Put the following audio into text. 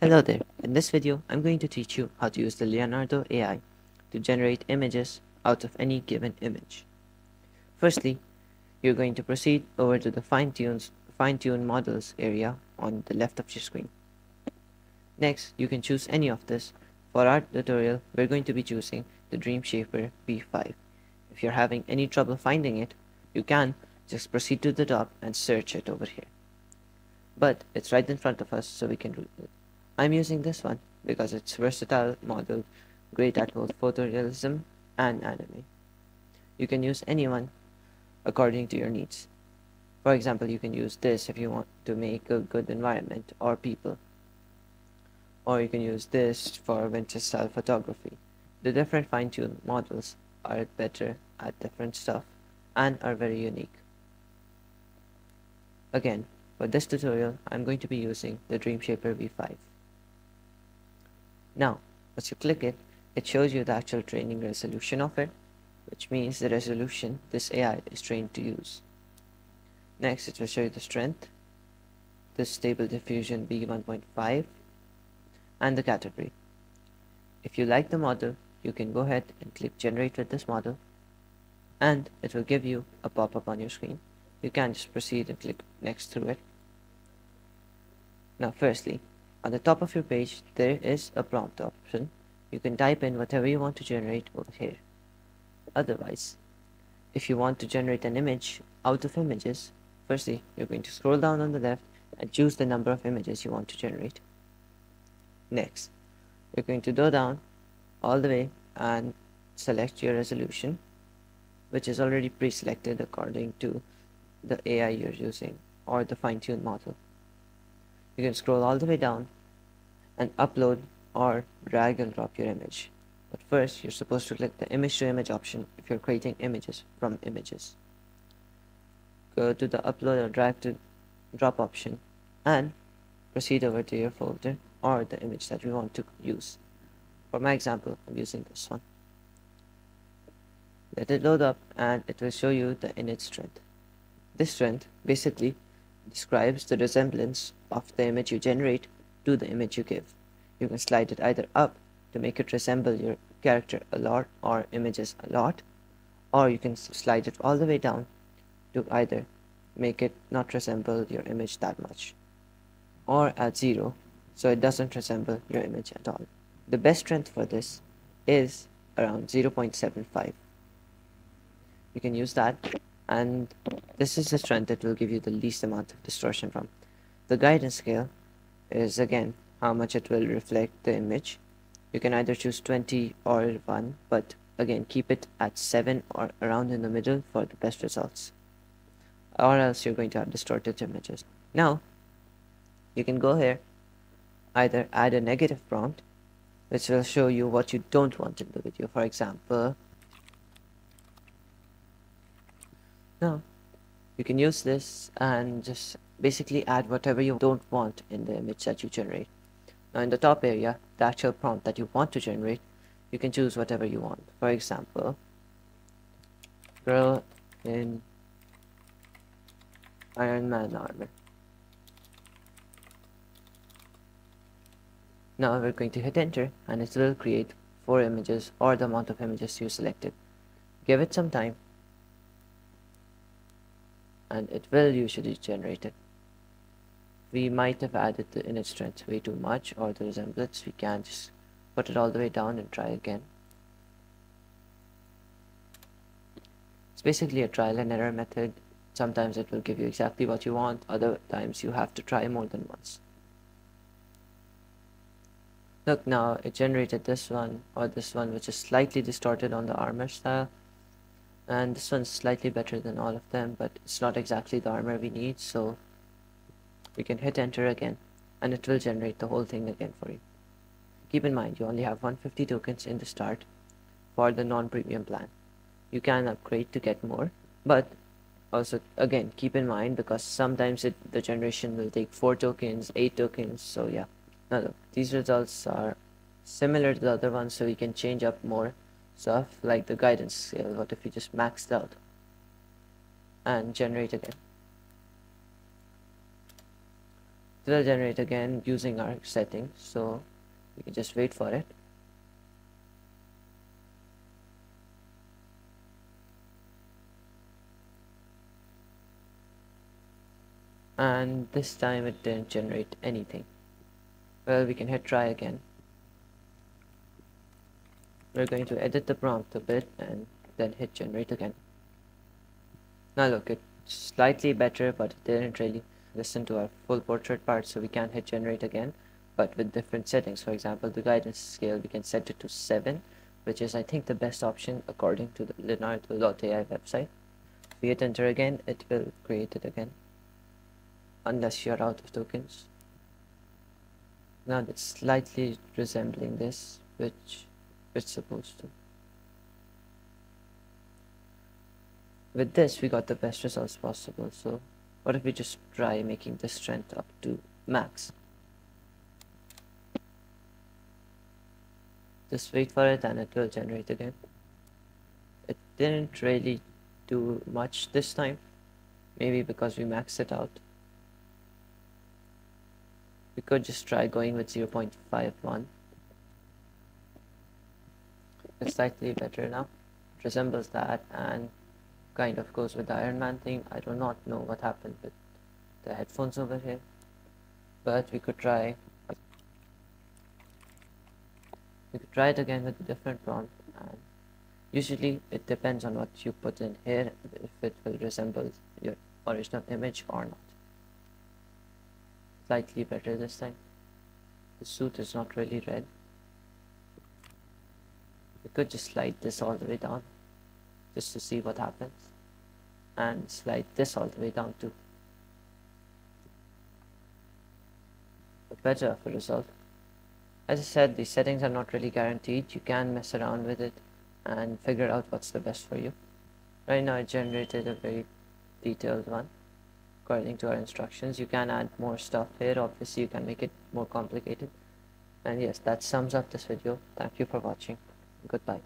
Hello there, in this video I'm going to teach you how to use the Leonardo AI to generate images out of any given image. Firstly, you're going to proceed over to the fine-tune fine-tune models area on the left of your screen. Next, you can choose any of this. For our tutorial, we're going to be choosing the Dreamshaper V5. If you're having any trouble finding it, you can just proceed to the top and search it over here. But it's right in front of us so we can do it. I'm using this one because it's versatile model, great at both photorealism and anime. You can use any one according to your needs. For example, you can use this if you want to make a good environment or people. Or you can use this for vintage style photography. The different fine-tuned models are better at different stuff and are very unique. Again, for this tutorial, I'm going to be using the Dreamshaper V5. Now, once you click it, it shows you the actual training resolution of it, which means the resolution this AI is trained to use. Next, it will show you the strength, the stable diffusion V1.5, and the category. If you like the model, you can go ahead and click generate with this model, and it will give you a pop-up on your screen. You can just proceed and click next through it. Now, firstly, on the top of your page, there is a prompt option. You can type in whatever you want to generate over here. Otherwise, if you want to generate an image out of images, firstly, you're going to scroll down on the left and choose the number of images you want to generate. Next, you're going to go down all the way and select your resolution, which is already pre-selected according to the AI you're using or the fine-tuned model you can scroll all the way down and upload or drag and drop your image. But first, you're supposed to click the image to image option if you're creating images from images. Go to the upload or drag to drop option and proceed over to your folder or the image that we want to use. For my example, I'm using this one. Let it load up and it will show you the init strength. This strength basically describes the resemblance of the image you generate to the image you give. You can slide it either up to make it resemble your character a lot or images a lot, or you can slide it all the way down to either make it not resemble your image that much, or at zero so it doesn't resemble your image at all. The best strength for this is around 0.75. You can use that and this is the strength that will give you the least amount of distortion from. The guidance scale is again how much it will reflect the image. You can either choose 20 or 1 but again keep it at 7 or around in the middle for the best results or else you're going to have distorted images. Now you can go here either add a negative prompt which will show you what you don't want in the video for example Now, you can use this and just basically add whatever you don't want in the image that you generate. Now in the top area, the actual prompt that you want to generate, you can choose whatever you want. For example, girl in Iron Man armor. Now we're going to hit enter and it will create four images or the amount of images you selected. Give it some time and it will usually generate it. We might have added the init strength way too much or the resemblance. We can just put it all the way down and try again. It's basically a trial and error method. Sometimes it will give you exactly what you want, other times you have to try more than once. Look now, it generated this one or this one which is slightly distorted on the armor style and this one's slightly better than all of them but it's not exactly the armor we need so we can hit enter again and it will generate the whole thing again for you. Keep in mind you only have 150 tokens in the start for the non-premium plan. You can upgrade to get more but also again keep in mind because sometimes it, the generation will take 4 tokens 8 tokens so yeah. Now look these results are similar to the other ones so we can change up more stuff like the guidance scale what if you just maxed out and generate again? It will generate again using our settings? So we can just wait for it. And this time it didn't generate anything. Well we can hit try again we're going to edit the prompt a bit and then hit generate again. Now look it's slightly better but it didn't really listen to our full portrait part so we can't hit generate again but with different settings. For example the guidance scale we can set it to 7 which is I think the best option according to the Leonardo.ai website. If we hit enter again it will create it again unless you're out of tokens. Now it's slightly resembling this which it's supposed to. With this we got the best results possible. So what if we just try making the strength up to max? Just wait for it and it will generate again. It didn't really do much this time. Maybe because we maxed it out. We could just try going with 0.51 it's slightly better now it resembles that and kind of goes with the Iron Man thing I do not know what happened with the headphones over here but we could try we could try it again with a different prompt and usually it depends on what you put in here if it will resemble your original image or not slightly better this time. The suit is not really red. We could just slide this all the way down just to see what happens and slide this all the way down too. A better of a result. As I said, these settings are not really guaranteed. You can mess around with it and figure out what's the best for you. Right now I generated a very detailed one according to our instructions you can add more stuff here obviously you can make it more complicated and yes that sums up this video thank you for watching goodbye